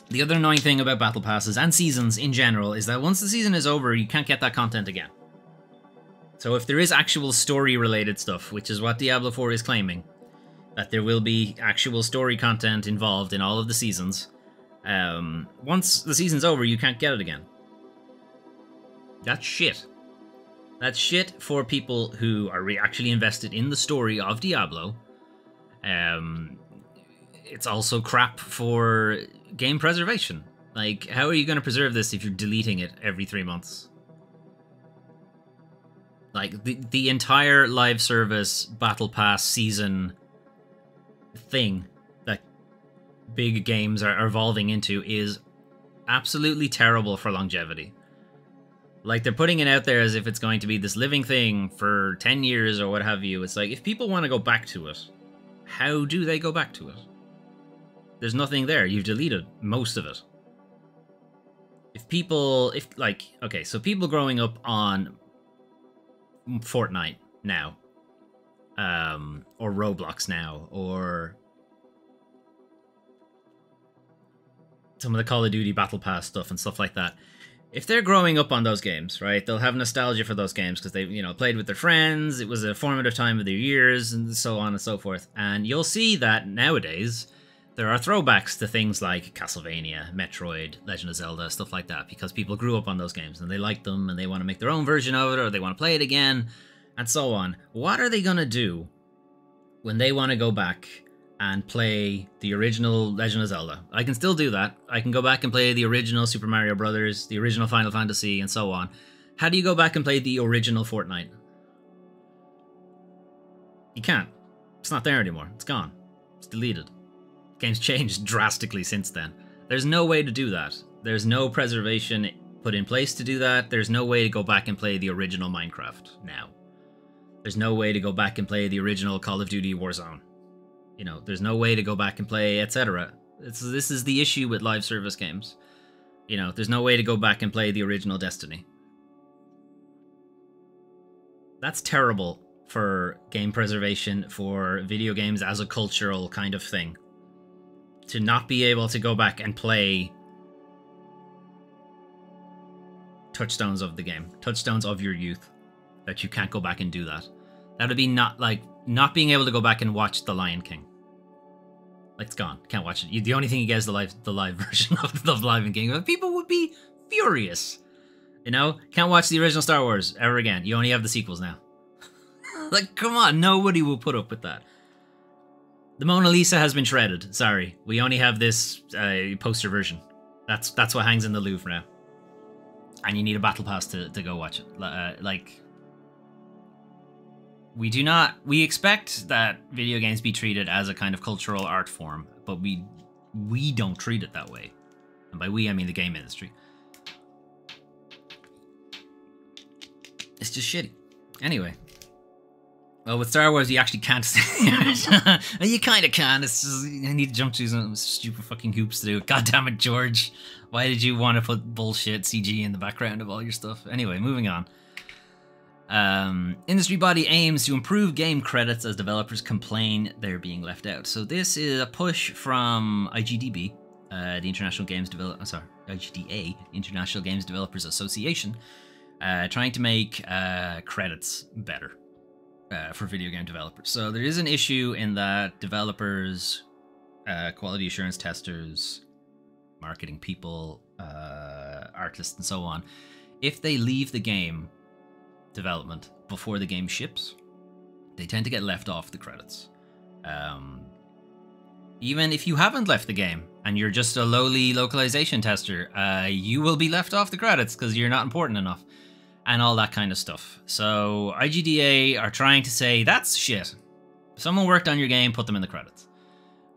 The other annoying thing about battle passes and seasons in general is that once the season is over, you can't get that content again. So if there is actual story related stuff, which is what Diablo 4 is claiming, that there will be actual story content involved in all of the seasons, um, once the season's over, you can't get it again. That's shit. That's shit for people who are actually invested in the story of Diablo. Um, it's also crap for game preservation. Like, how are you going to preserve this if you're deleting it every three months? Like, the, the entire live service Battle Pass season thing that big games are evolving into is absolutely terrible for longevity. Like, they're putting it out there as if it's going to be this living thing for 10 years or what have you. It's like, if people want to go back to it, how do they go back to it? There's nothing there. You've deleted most of it. If people, if like, okay, so people growing up on Fortnite now, um, or Roblox now, or some of the Call of Duty Battle Pass stuff and stuff like that. If they're growing up on those games, right, they'll have nostalgia for those games because they, you know, played with their friends. It was a formative time of their years, and so on and so forth. And you'll see that nowadays there are throwbacks to things like Castlevania, Metroid, Legend of Zelda, stuff like that, because people grew up on those games and they like them and they want to make their own version of it or they want to play it again, and so on. What are they to do when they want to go back and play the original Legend of Zelda? I can still do that. I can go back and play the original Super Mario Brothers, the original Final Fantasy, and so on. How do you go back and play the original Fortnite? You can't. It's not there anymore. It's gone. It's deleted. Game's changed drastically since then. There's no way to do that. There's no preservation put in place to do that. There's no way to go back and play the original Minecraft now. There's no way to go back and play the original Call of Duty Warzone. You know, there's no way to go back and play, etc. This is the issue with live service games. You know, there's no way to go back and play the original Destiny. That's terrible for game preservation, for video games as a cultural kind of thing to not be able to go back and play touchstones of the game, touchstones of your youth, that you can't go back and do that. That would be not like not being able to go back and watch The Lion King. Like it's gone. Can't watch it. You, the only thing you get is the live the live version of the Lion King. But people would be furious. You know, can't watch the original Star Wars ever again. You only have the sequels now. like, come on, nobody will put up with that. The Mona Lisa has been shredded. Sorry, we only have this uh, poster version. That's that's what hangs in the Louvre now. And you need a battle pass to, to go watch it. Uh, like, we do not. We expect that video games be treated as a kind of cultural art form, but we we don't treat it that way. And by we, I mean the game industry. It's just shitty. Anyway, well, with Star Wars, you actually can't. you kind of can. It's just I need to jump through some stupid fucking hoops to do. it. God damn it, George! Why did you want to put bullshit CG in the background of all your stuff? Anyway, moving on. Um, industry body aims to improve game credits as developers complain they're being left out. So this is a push from IGDB, uh, the International Games Develop. Sorry, IGDA, International Games Developers Association, uh, trying to make uh, credits better uh, for video game developers. So there is an issue in that developers, uh, quality assurance testers, marketing people, uh, artists, and so on, if they leave the game development before the game ships, they tend to get left off the credits. Um, even if you haven't left the game and you're just a lowly localization tester, uh, you will be left off the credits because you're not important enough and all that kind of stuff. So IGDA are trying to say that's shit. Someone worked on your game, put them in the credits.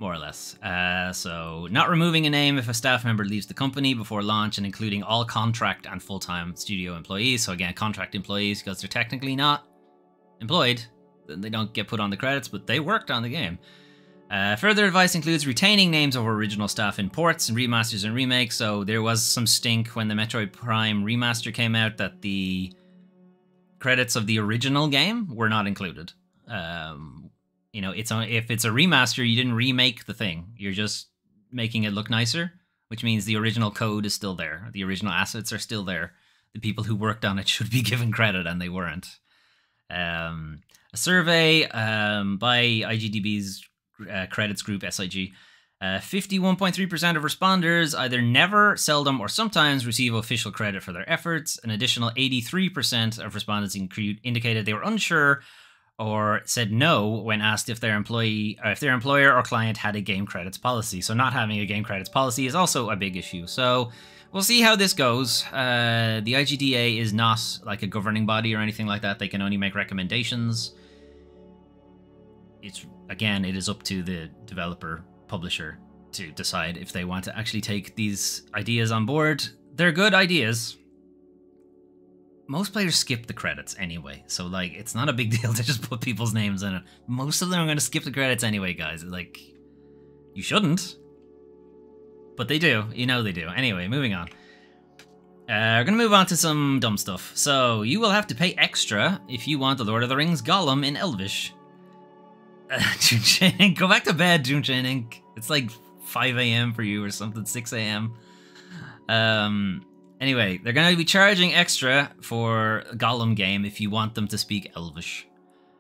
More or less. Uh, so, not removing a name if a staff member leaves the company before launch and including all contract and full time studio employees. So, again, contract employees because they're technically not employed. They don't get put on the credits, but they worked on the game. Uh, further advice includes retaining names of original staff in ports and remasters and remakes. So there was some stink when the Metroid Prime remaster came out that the credits of the original game were not included. Um, you know, it's on, if it's a remaster, you didn't remake the thing. You're just making it look nicer, which means the original code is still there. The original assets are still there. The people who worked on it should be given credit, and they weren't. Um, a survey um, by IGDB's uh, credits group SIG. 51.3% uh, of responders either never, seldom, or sometimes receive official credit for their efforts. An additional 83% of respondents indicated they were unsure or said no when asked if their employee, if their employer or client had a game credits policy. So not having a game credits policy is also a big issue. So we'll see how this goes. Uh, the IGDA is not like a governing body or anything like that. They can only make recommendations. It's again, it is up to the developer publisher to decide if they want to actually take these ideas on board. They're good ideas. Most players skip the credits anyway, so like it's not a big deal to just put people's names in it. Most of them are going to skip the credits anyway, guys. Like, you shouldn't, but they do. You know they do. Anyway, moving on. Uh, we're gonna move on to some dumb stuff. So, you will have to pay extra if you want the Lord of the Rings Gollum in Elvish. Jun go back to bed, Jun Inc. It's like 5 a.m. for you or something, 6 a.m. Um. Anyway, they're gonna be charging extra for Gollum game if you want them to speak Elvish.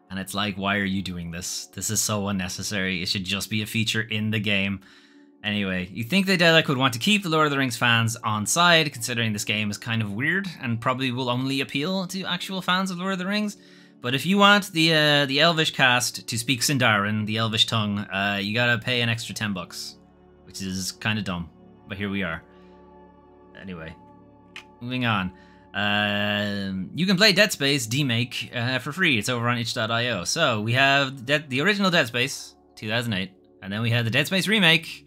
And it's like, why are you doing this? This is so unnecessary. It should just be a feature in the game. Anyway, you think Daedalic would want to keep the Lord of the Rings fans on side, considering this game is kind of weird and probably will only appeal to actual fans of Lord of the Rings. But if you want the uh, the Elvish cast to speak Sindarin, the Elvish tongue, uh, you gotta pay an extra ten bucks, which is kind of dumb. But here we are. Anyway, moving on. Uh, you can play Dead Space Demake uh, for free. It's over on itch.io. So we have De- the original Dead Space 2008, and then we have the Dead Space remake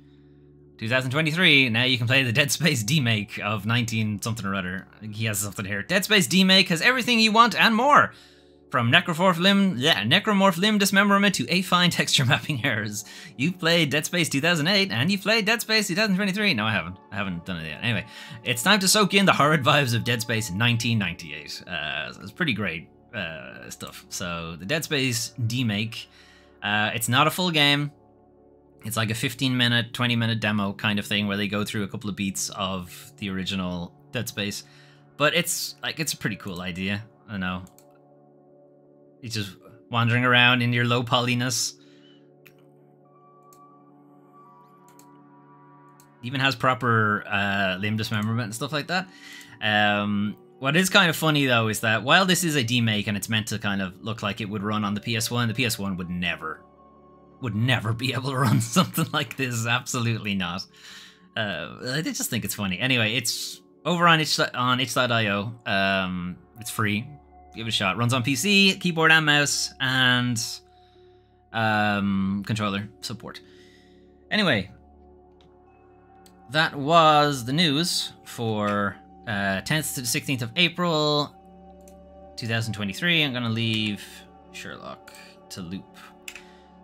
2023. Now you can play the Dead Space Demake of 19 something or other. He has something here. Dead Space Demake has everything you want and more. From necromorph limb, yeah, necromorph limb dismemberment to affine texture mapping errors. You've played Dead Space 2008 and you've played Dead Space 2023. No, I haven't. I haven't done it yet. Anyway, it's time to soak in the horrid vibes of Dead Space 1998. Uh, it's pretty great uh, stuff. So the Dead Space demake. Uh, it's not a full game. It's like a 15 minute, 20 minute demo kind of thing where they go through a couple of beats of the original Dead Space. But it's like it's a pretty cool idea. I know. He's just wandering around in your low polyness. Even has proper uh, limb dismemberment and stuff like that. Um, what is kind of funny though is that while this is a demake and it's meant to kind of look like it would run on the PS1, the PS1 would never, would never be able to run something like this. Absolutely not. Uh, I just think it's funny. Anyway, it's over on on itch.io. Um, it's free give it a shot. Runs on PC, keyboard and mouse, and um, controller support. Anyway, that was the news for uh, 10th to the 16th of April, 2023. I'm gonna leave Sherlock to loop.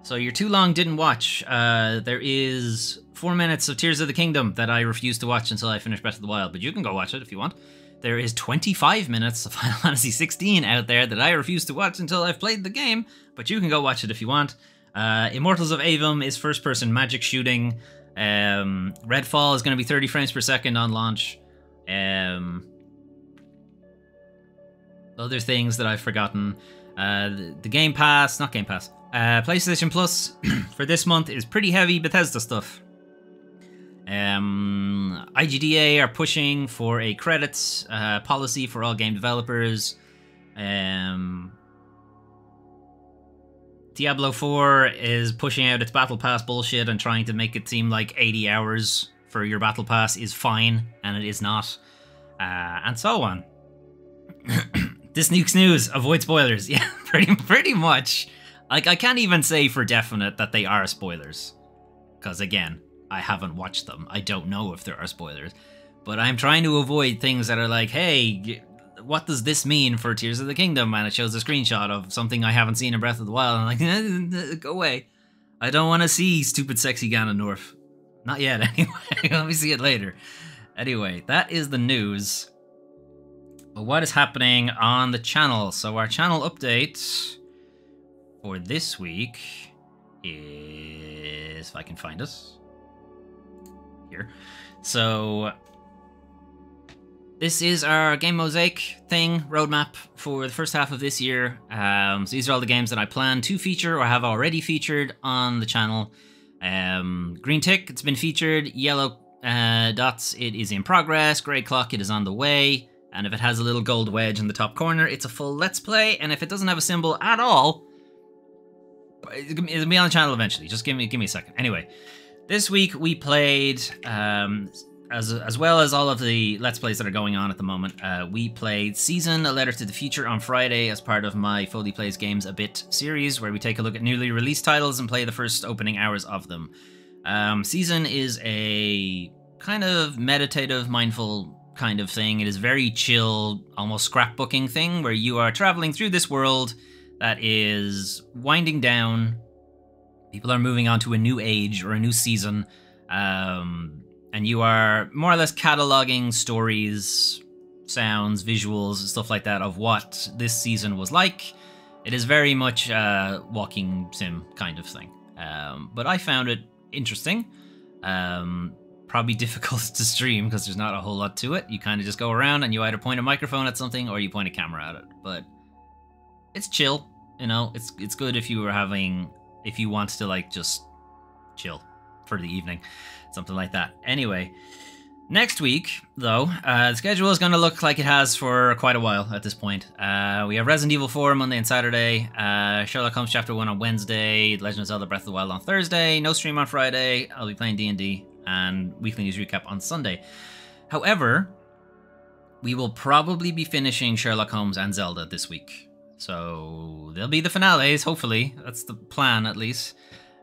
So you're too long didn't watch. Uh, there is four minutes of Tears of the Kingdom that I refuse to watch until I finish Breath of the Wild, but you can go watch it if you want. There is 25 minutes of Final Fantasy 16 out there that I refuse to watch until I've played the game, but you can go watch it if you want. Uh, Immortals of Aveum is first person magic shooting. Um, Redfall is going to be 30 frames per second on launch. Um, other things that I've forgotten. Uh, the, the, Game Pass, not Game Pass, uh, PlayStation Plus for this month is pretty heavy Bethesda stuff. Um, IGDA are pushing for a credits uh, policy for all game developers. Um, Diablo 4 is pushing out its battle pass bullshit and trying to make it seem like 80 hours for your battle pass is fine, and it is not, uh, and so on. this nukes news. Avoid spoilers. Yeah, pretty pretty much. Like I can't even say for definite that they are spoilers, because again, I haven't watched them. I don't know if there are spoilers, but I'm trying to avoid things that are like, hey, what does this mean for Tears of the Kingdom? And it shows a screenshot of something I haven't seen in Breath of the Wild. I'm like, go away. I don't want to see stupid, sexy Ganondorf. Not yet, anyway. Let me see it later. Anyway, that is the news. But what is happening on the channel? So our channel update for this week is, if I can find it, here. So this is our game mosaic thing roadmap for the first half of this year. Um, so these are all the games that I plan to feature or have already featured on the channel. Um, green tick, it's been featured. Yellow uh, dots, it is in progress. Grey clock, it is on the way. And if it has a little gold wedge in the top corner, it's a full let's play. And if it doesn't have a symbol at all, it'll be on the channel eventually. Just give me give me a second. Anyway, this week we played um, as as well as all of the let's plays that are going on at the moment. Uh, we played Season: A Letter to the Future on Friday as part of my Foley Plays Games a Bit series, where we take a look at newly released titles and play the first opening hours of them. Um, Season is a kind of meditative, mindful kind of thing. It is very chill, almost scrapbooking thing where you are traveling through this world that is winding down. People are moving on to a new age or a new season. Um, and you are more or less cataloging stories, sounds, visuals, stuff like that of what this season was like. It is very much a walking sim kind of thing. Um, but I found it interesting. Um, probably difficult to stream because there's not a whole lot to it. You kind of just go around and you either point a microphone at something or you point a camera at it. But it's chill, you know. It's it's good if you were having if you want to like just chill for the evening something like that. Anyway, next week, though, uh, the schedule is going to look like it has for quite a while at this point. Uh, we have Resident Evil 4 Monday and Saturday, uh, Sherlock Holmes Chapter 1 on Wednesday, Legend of Zelda Breath of the Wild on Thursday, no stream on Friday, I'll be playing D&D, and weekly news recap on Sunday. However, we will probably be finishing Sherlock Holmes and Zelda this week. So they'll be the finales, hopefully. That's the plan, at least.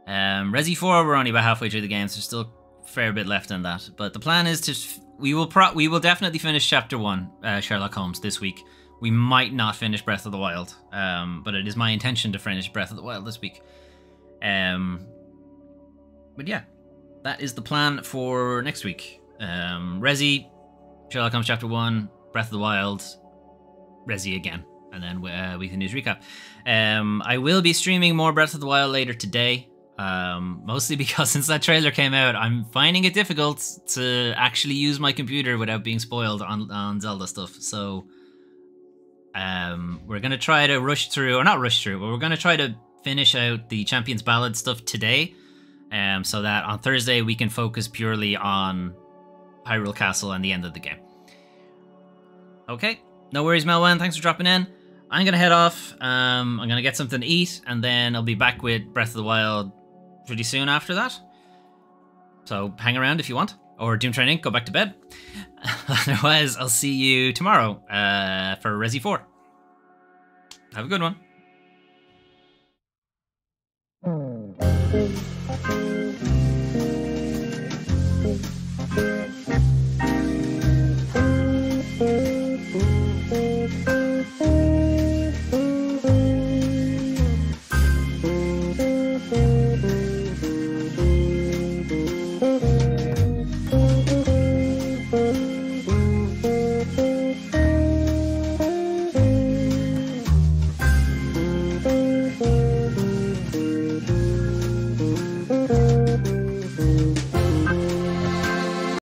Um, Resi 4, we're only about halfway through the game, so still fair bit left in that. But the plan is to we will pro we will definitely finish chapter one, uh, Sherlock Holmes, this week. We might not finish Breath of the Wild, um, but it is my intention to finish Breath of the Wild this week. Um, but yeah, that is the plan for next week. Um, Resi, Sherlock Holmes chapter one, Breath of the Wild, Resi again, and then uh, we can news recap. Um, I will be streaming more Breath of the Wild later today. Um, mostly because since that trailer came out, I'm finding it difficult to actually use my computer without being spoiled on, on Zelda stuff. So, um, we're gonna try to rush through, or not rush through, but we're gonna try to finish out the Champions Ballad stuff today, um, so that on Thursday we can focus purely on Hyrule Castle and the end of the game. Okay, no worries, Melvin. Thanks for dropping in. I'm gonna head off. Um, I'm gonna get something to eat, and then I'll be back with Breath of the Wild pretty soon after that. So hang around if you want. Or Doom Training, go back to bed. Otherwise, I'll see you tomorrow uh, for Resi 4. Have a good one.